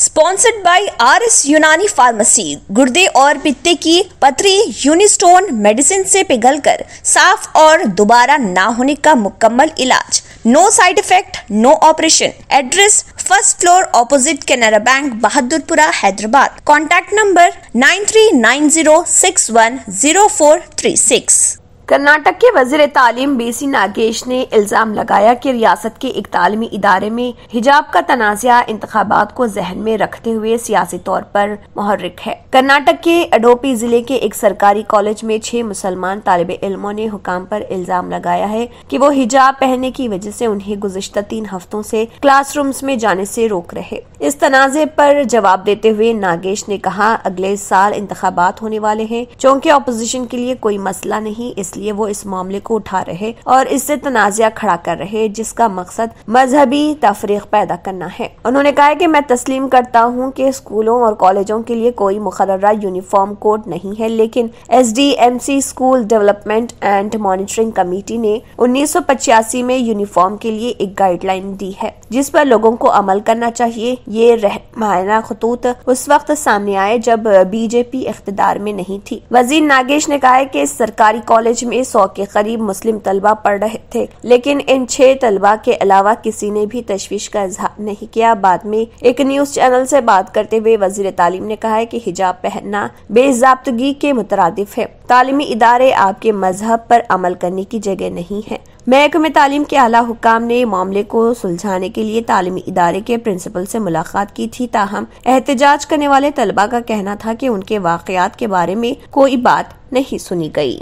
Sponsored by R S Unani pharmacy गुर्दे और पित्ते की पथरी यूनिस्टोन मेडिसिन से पिघलकर साफ़ और दोबारा ना होने का मुकम्मल इलाज। No side effect no operation address first floor opposite Canara bank Bahadurpura Hyderabad contact number nine three nine zero six one zero four three six Karnataka के वज़ीर तालीम बीसी नागेश ने इल्ज़ाम लगाया कि रियासत के एक तालीमी इदारे में हिजाब का तनाज़ा इंतबात को जहन में रखते हुए सियासी तौर पर महर्रिक है। कर्नाटक के अडोपी ज़िले के एक सरकारी कॉलेज में छह मुसलमान तालब इलमों ने हुकाम पर इल्ज़ाम लगाया है कि वो हिजाब पहनने की वजह से उन्हें गुजशत तीन हफ्तों से क्लासरूम्स में जाने से रोक रहे। इस तनाज़े पर जवाब देते हुए नागेश ने कहा, अगले साल इंतबात होने वाले हैं, चूँकि अपोजिशन के लिए कोई मसला नहीं, इसलिए इसलिए वो इस मामले को उठा रहे और इससे तनाज़ा खड़ा कर रहे, जिसका मकसद मजहबी तफरीक पैदा करना है। उन्होंने कहा कि मैं तस्लीम करता हूँ कि स्कूलों और कॉलेजों के लिए कोई मुकर्रा यूनिफॉर्म कोड नहीं है, लेकिन S D M C school development and monitoring committee ने उन्नीस सौ पचासी में यूनिफॉर्म के लिए एक गाइडलाइन दी है। जिस पर लोगों को अमल करना चाहिए, ये रहमाना खतूत उस वक्त सामने आए जब बीजेपी इकतदार में नहीं थी। वज़ीर नागेश ने कहा कि सरकारी कॉलेज में सौ के करीब मुस्लिम तलबा पढ़ रहे थे, लेकिन इन छह तलबा के अलावा किसी ने भी तशवीश का इजहार नहीं किया। बाद में एक न्यूज़ चैनल से बात करते हुए वज़ीर तालीम ने कहा है कि हिजाब पहनना बेजाबतगी के मुतरदिफ है। तालीमी इदारे आपके मज़हब पर अमल करने की जगह नहीं है। महकमे तालीम के आला हुकाम ने मामले को सुलझाने के लिए तालीमी इदारे के प्रिंसिपल से मुलाकात की थी। ताहम एहतजाज करने वाले तलबा का कहना था कि उनके वाकयात के बारे में कोई बात नहीं सुनी गई।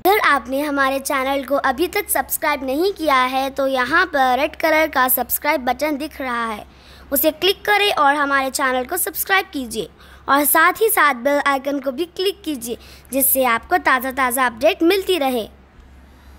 अगर आपने हमारे चैनल को अभी तक सब्सक्राइब नहीं किया है तो यहाँ पर रेड कलर का सब्सक्राइब बटन दिख रहा है। उसे क्लिक करें और हमारे चैनल को सब्सक्राइब कीजिए। और साथ ही साथ बेल आइकन को भी क्लिक कीजिए, जिससे आपको ताज़ा ताज़ा अपडेट मिलती रहे।